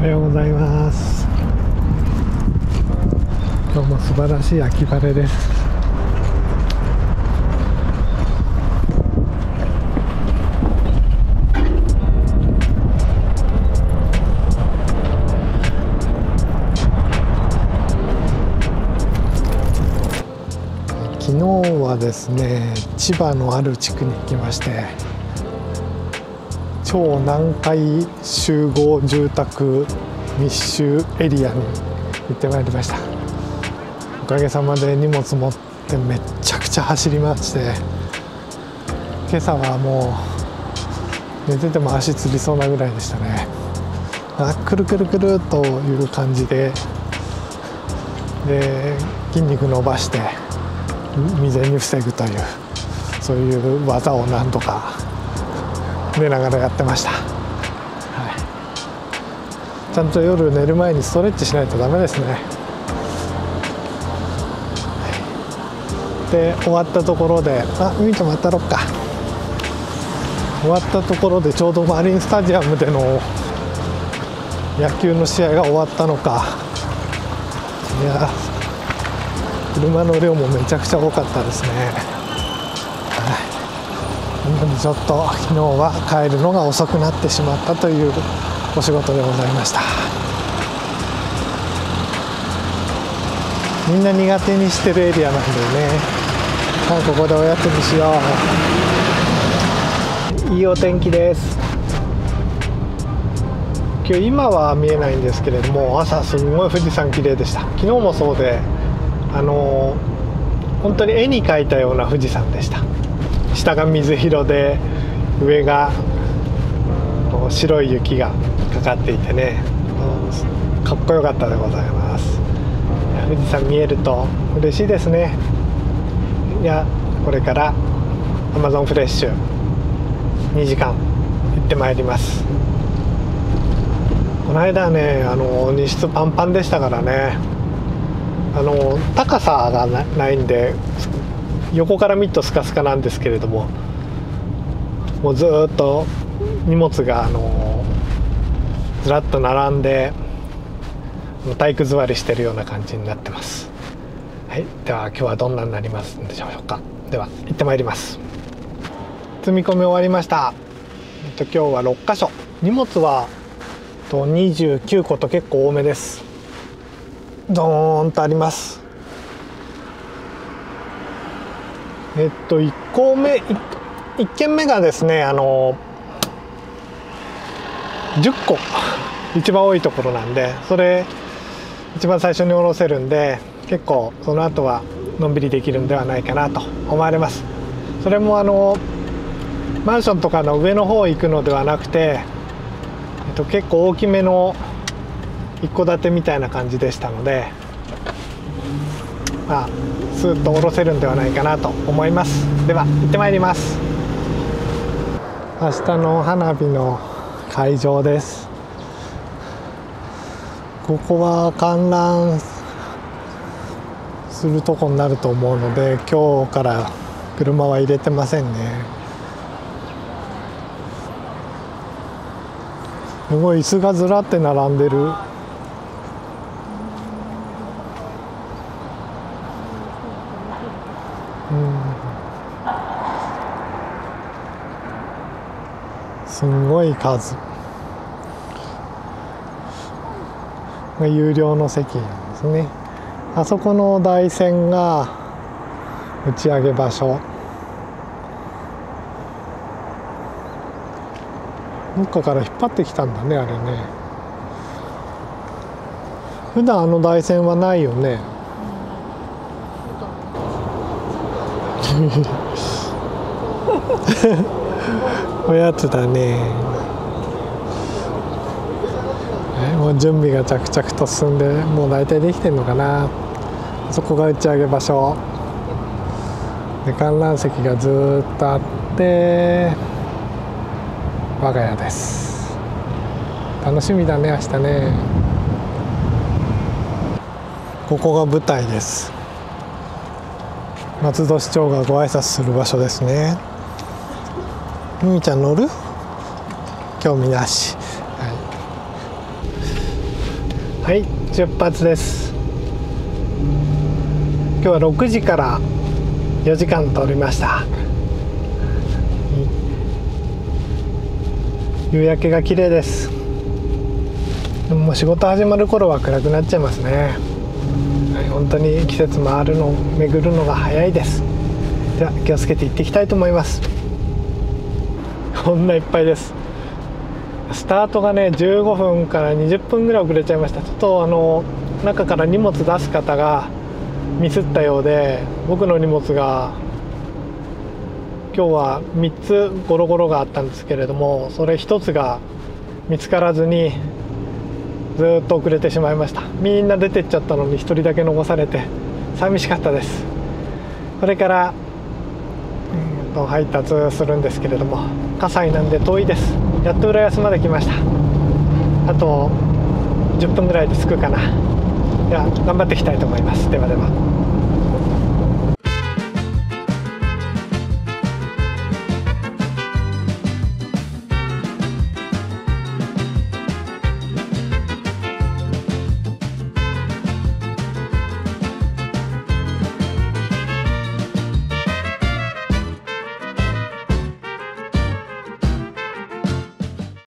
おはようございます。今日も素晴らしい秋晴れです。昨日はですね千葉のある地区に行きまして超南海集合住宅密集エリアに行ってまいりました。おかげさまで荷物持ってめっちゃくちゃ走りまして今朝はもう寝てても足つりそうなぐらいでしたね。あくるくるくるという感じでで筋肉伸ばして未然に防ぐというそういう技をなんとか寝ながらやってました、はい、ちゃんと夜寝る前にストレッチしないとダメですね。で終わったところであみーちゃんまたろっか。終わったところでちょうどマリンスタジアムでの野球の試合が終わったのか。いや車の量もめちゃくちゃ多かったですね、ちょっと昨日は帰るのが遅くなってしまったというお仕事でございました。みんな苦手にしてるエリアなんでね。はいここでおやつにしよう。いいお天気です。今日今は見えないんですけれども朝すごい富士山綺麗でした。昨日もそうであの本当に絵に描いたような富士山でした。下が水色で上が白い雪がかかっていてね。かっこよかったでございます。富士山見えると嬉しいですね。いやこれから Amazon フレッシュ2時間行ってまいります。この間はねあの荷室パンパンでしたからね。あの高さがないんで横から見るとスカスカなんですけれどももうずっと荷物があのずらっと並んで体育座りしてるような感じになってます。はい。では今日はどんなになりますんでしょうか。では行ってまいります。積み込み終わりました。えっと今日は6箇所。荷物はと29個と結構多めです。ドーンとあります。えっと1個目 1, 1件目がですねあの10個一番多いところなんでそれ一番最初に下ろせるんで結構その後はのんびりできるんではないかなと思われます。それもあのマンションとかの上の方行くのではなくて、えっと、結構大きめの一戸建てみたいな感じでしたのでまあスーッと下ろせるんではないかなと思います。では行ってまいります。明日の花火の会場です。ここは観覧するとこになると思うので今日から車は入れてませんね。すごい椅子がずらって並んでる。すんごい数。有料の席なんですね。あそこの台船が打ち上げ場所。どっかから引っ張ってきたんだねあれね。普段あの台船はないよね。おやつだね。もう準備が着々と進んでもう大体できてんのかな。そこが打ち上げ場所。で観覧席がずっとあって我が家です。楽しみだね明日ね。ここが舞台です。松戸市長がご挨拶する場所ですね。みーちゃん乗る？興味なし、はい。はい出発です。今日は6時から4時間通りました。夕焼けが綺麗です。でももう仕事始まる頃は暗くなっちゃいますね、本当に季節回るの巡るのが早いです。では気をつけて行っていきたいと思います。こんないっぱいです。スタートがね15分から20分ぐらい遅れちゃいました。ちょっとあの中から荷物出す方がミスったようで僕の荷物が今日は3つゴロゴロがあったんですけれどもそれ1つが見つからずにずっと遅れてしまいました。みんな出てっちゃったのに1人だけ残されて寂しかったです。これからうんと配達するんですけれども葛西なんで遠いです。やっと浦安まで来ました。あと10分ぐらいで着くかな。では頑張っていきたいと思います。ではでは。